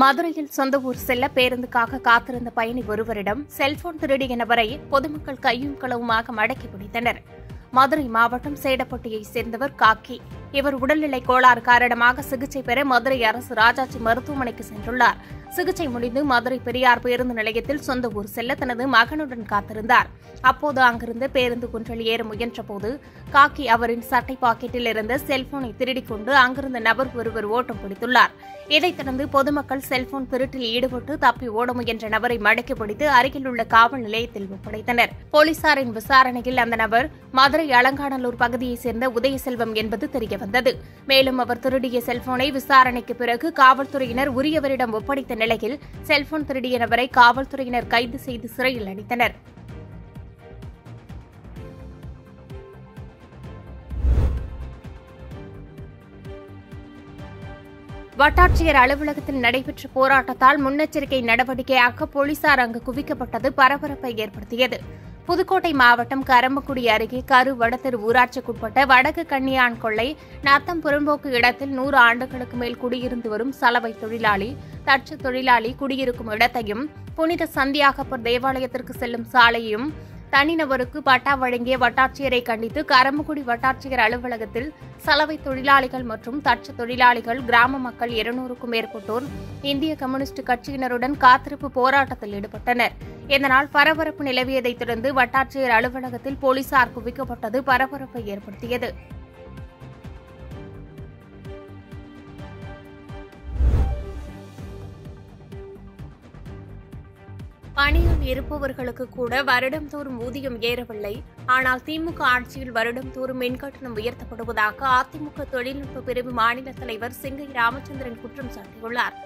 மதுரையில் சொந்த ஊர் செல்ல பேருந்துக்காக காத்திருந்த பயணி ஒருவரிடம் செல்போன் திருடிய நபரை பொதுமக்கள் கையும் களவுமாக மடக்கி பிடித்தனர். மதுரை மாவட்டம் சேடப்பட்டியைச் சேர்ந்தவர் காக்கி. இவர் உடல்நிலை கோளாறு காரணமாக சிகிச்சை பெற மதுரை அரசு ராஜாஜி மருத்துவமனைக்கு சென்றுள்ளார். சிகிச்சை முடிந்து மதுரை பெரியார் பேருந்து நிலையத்தில் சொந்த ஊர் செல்ல தனது மகனுடன் காத்திருந்தார். அப்போது அங்கிருந்த பேருந்து குன்றில் ஏற முயன்றபோது காக்கி அவரின் சட்டை பாக்கெட்டில் இருந்த செல்போனை திருடிக் கொண்டு அங்கிருந்த நபர் ஒருவர் ஓட்டம் பிடித்துள்ளார். இதைத் தொடர்ந்து பொதுமக்கள் செல்போன் திருட்டில் ஈடுபட்டு தப்பி ஓட முயன்ற நபரை மடக்கி பிடித்து அருகில் உள்ள காவல் நிலையத்தில் ஒப்படைத்தனர். போலீசாரின் விசாரணையில் அந்த நபர் மதுரை மதுரை அலங்காநல்லூர் பகுதியைச் சேர்ந்த உதயசெல்வம் என்பது தெரியவந்தது. மேலும் அவர் திருடிய செல்போனை விசாரணைக்கு பிறகு காவல்துறையினர் உரியவரிடம் ஒப்படைத்த நிலையில் செல்போன் திருடிய நபரை காவல்துறையினர் கைது செய்து சிறையில் அடைத்தனர். வட்டாட்சியர் அலுவலகத்தில் நடைபெற்ற போராட்டத்தால் முன்னெச்சரிக்கை நடவடிக்கையாக போலீசார் அங்கு குவிக்கப்பட்டது பரபரப்பை ஏற்படுத்தியது. புதுக்கோட்டை மாவட்டம் கரம்பக்குடி அருகே கரு வடத்தெரு ஊராட்சிக்குட்பட்ட வடக்கு கன்னியான் கொள்ளை நத்தம் புறம்போக்கு இடத்தில் நூறு ஆண்டுகளுக்கு மேல் குடியிருந்து வரும் சலவை தொழிலாளி தச்சு தொழிலாளி குடியிருக்கும் இடத்தையும் புனித சந்தியாகப்பர் தேவாலயத்திற்கு செல்லும் சாலையையும் தனிநபருக்கு பட்டா வழங்கிய வட்டாட்சியரை கண்டித்து கரம்பக்குடி வட்டாட்சியர் அலுவலகத்தில் சலவை தொழிலாளிகள் மற்றும் தச்சு தொழிலாளிகள் கிராம மக்கள் இருநூறுக்கும் மேற்பட்டோர் இந்திய கம்யூனிஸ்ட் கட்சியினருடன் காத்திருப்பு போராட்டத்தில் ஈடுபட்டனர். இதனால் பரபரப்பு நிலவியதைத் தொடர்ந்து வட்டாட்சியர் அலுவலகத்தில் போலீசார் குவிக்கப்பட்டது பரபரப்பை ஏற்படுத்தியது. பணியில் இருப்பவர்களுக்கு கூட வருடம்தோறும் ஊதியம் ஏறவில்லை. ஆனால் திமுக ஆட்சியில் வருடம்தோறும் மின்கட்டணம் உயர்த்தப்படுவதாக அதிமுக தொழில்நுட்ப பிரிவு மாநில தலைவர் சிங்கை ராமச்சந்திரன் குற்றம் சாட்டியுள்ளார்.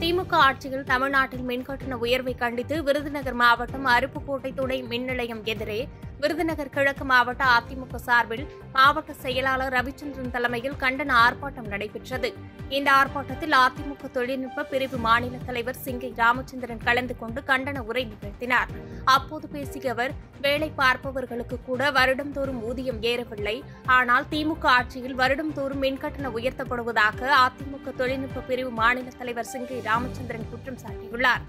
திமுக ஆட்சியில் தமிழ்நாட்டில் மின்கட்டண உயர்வை கண்டித்து விருதுநகர் மாவட்டம் அருப்புக்கோட்டை துணை மின் நிலையம் எதிரே விருதுநகர் கிழக்கு மாவட்ட அதிமுக சார்பில் மாவட்ட செயலாளர் ரவிச்சந்திரன் தலைமையில் கண்டன ஆர்ப்பாட்டம் நடைபெற்றது. இந்த ஆர்ப்பாட்டத்தில் அதிமுக தொழில்நுட்ப பிரிவு மாநில தலைவர் சிங்கை ராமச்சந்திரன் கலந்து கொண்டு கண்டன உரை நிகழ்த்தினார். அப்போது பேசிய அவர் வேலை பார்ப்பவர்களுக்கு கூட வருடம்தோறும் ஊதியம் ஏறவில்லை. ஆனால் திமுக ஆட்சியில் வருடம்தோறும் மின்கட்டணம் உயர்த்தப்படுவதாக அதிமுக தொழில்நுட்ப பிரிவு மாநில தலைவர் சிங்கை ராமச்சந்திரன் குற்றம் சாட்டியுள்ளார்.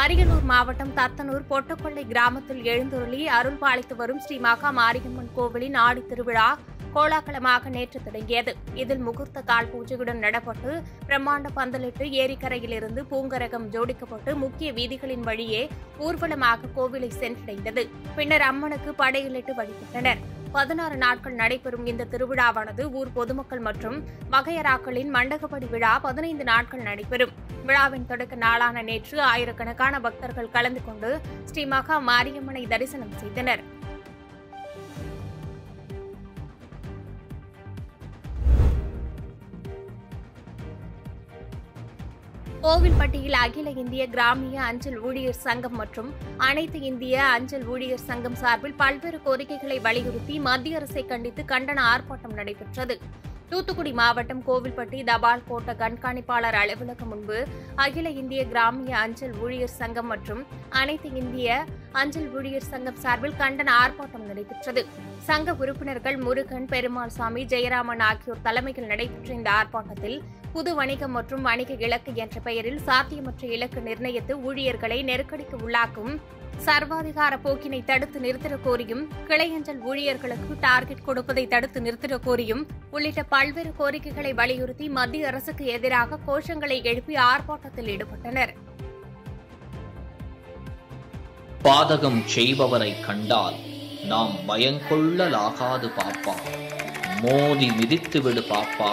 அரியலூர் மாவட்டம் தத்தனூர் பொட்டக்கொள்ளை கிராமத்தில் எழுந்துருளி அருள் பாலித்து வரும் ஸ்ரீ மகா மாரியம்மன் கோவிலின் ஆடி திருவிழா கோலாகலமாக நேற்று தொடங்கியது. இதில் முகூர்த்த கால் பூஜையுடன் நடப்பட்டு பிரம்மாண்ட பந்தலிட்டு ஏரிக்கரையிலிருந்து பூங்கரகம் ஜோடிக்கப்பட்டு முக்கிய வீதிகளின் வழியே ஊர்வலமாக கோவிலை சென்றடைந்தது. பின்னர் அம்மனுக்கு படையிலிட்டு வழிபட்டனர். பதினாறு நாட்கள் நடைபெறும் இந்த திருவிழாவானது ஊர் பொதுமக்கள் மற்றும் வகையராக்களின் மண்டகப்படி விழா பதினைந்து நாட்கள் நடைபெறும். விழாவின் தொடக்க நாளான நேற்று ஆயிரக்கணக்கான பக்தர்கள் கலந்து கொண்டு ஸ்ரீ மகா மாரியம்மனை தரிசனம் செய்தனர். கோவில்பட்டியில் அகில இந்திய கிராமிய அஞ்சல் ஊழியர் சங்கம் மற்றும் அனைத்து இந்திய அஞ்சல் ஊழியர் சங்கம் சார்பில் பல்வேறு கோரிக்கைகளை வலியுறுத்தி மத்திய அரசை கண்டித்து கண்டன ஆர்ப்பாட்டம் நடைபெற்றது. தூத்துக்குடி மாவட்டம் கோவில்பட்டி தபால் கோட்ட கண்காணிப்பாளர் அலுவலகம் முன்பு அகில இந்திய கிராமிய அஞ்சல் ஊழியர் சங்கம் மற்றும் அனைத்து இந்திய அஞ்சல் ஊழியர் சங்கம் சார்பில் கண்டன ஆர்ப்பாட்டம் நடைபெற்றது. சங்க உறுப்பினர்கள் முருகன் பெருமாள் சாமி ஜெயராமன் ஆகியோர் தலைமையில் நடைபெற்ற இந்த ஆர்ப்பாட்டத்தில் புது வணிகம் மற்றும் வணிக இலக்கு என்ற பெயரில் சாத்தியமற்ற இலக்கு நிர்ணயித்து ஊழியர்களை நெருக்கடிக்கு உள்ளாக்கும். சர்வாதிகார போக்கினை தடுத்து நிறுத்திட கோரியும் கிளையஞ்சல் ஊழியர்களுக்கு டார்கெட் கொடுப்பதை தடுத்து நிறுத்திட கோரியும் உள்ளிட்ட பல்வேறு கோரிக்கைகளை வலியுறுத்தி மத்திய அரசுக்கு எதிராக கோஷங்களை எழுப்பி ஆர்ப்பாட்டத்தில் ஈடுபட்டனர். பாதகம் செய்பவரை கண்டால் நாம் பயங்கொள்ளலாகாது பாப்பா. மோதி மிதித்து விடு பாப்பா.